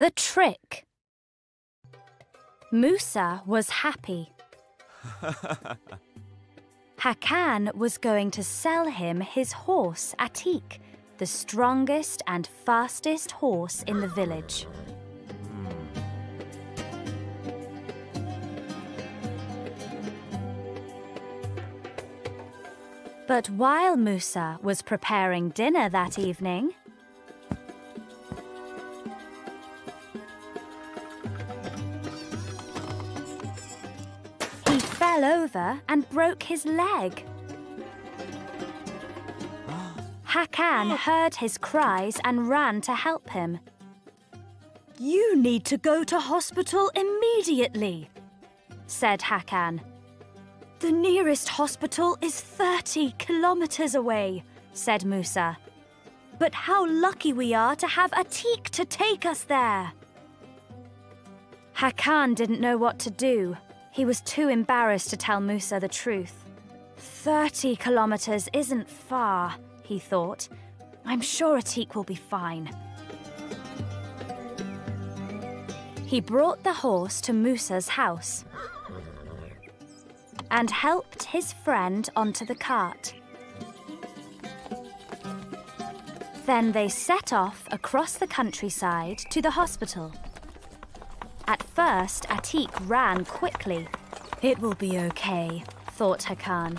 The trick. Musa was happy. Hakan was going to sell him his horse Atik, the strongest and fastest horse in the village. Hmm. But while Musa was preparing dinner that evening, fell over and broke his leg. Hakan heard his cries and ran to help him. You need to go to hospital immediately, said Hakan. The nearest hospital is 30 kilometers away, said Musa. But how lucky we are to have Atik to take us there. Hakan didn't know what to do. He was too embarrassed to tell Musa the truth. 30 kilometers isn't far, he thought. I'm sure Atik will be fine. He brought the horse to Musa's house and helped his friend onto the cart. Then they set off across the countryside to the hospital. At first, Atik ran quickly. It will be okay, thought Hakan.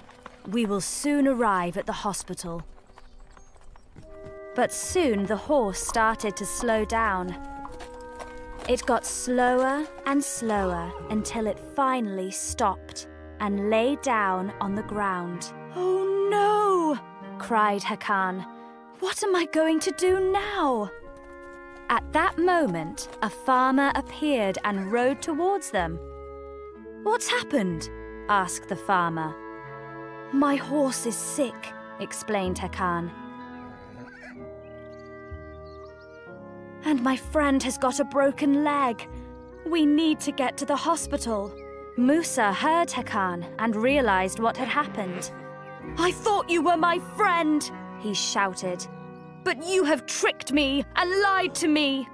We will soon arrive at the hospital. But soon the horse started to slow down. It got slower and slower until it finally stopped and lay down on the ground. Oh no! cried Hakan. What am I going to do now? At that moment, a farmer appeared and rode towards them. What's happened? asked the farmer. My horse is sick, explained Hakan. And my friend has got a broken leg. We need to get to the hospital. Musa heard Hakan and realized what had happened. I thought you were my friend, he shouted. But you have tricked me and lied to me.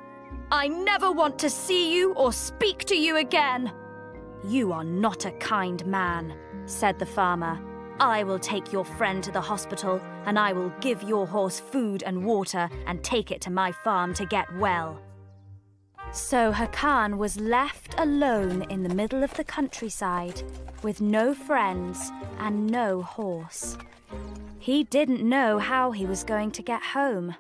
I never want to see you or speak to you again. You are not a kind man, said the farmer. I will take your friend to the hospital and I will give your horse food and water and take it to my farm to get well. So Hakan was left alone in the middle of the countryside with no friends and no horse. He didn't know how he was going to get home.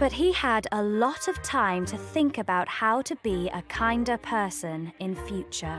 But he had a lot of time to think about how to be a kinder person in future.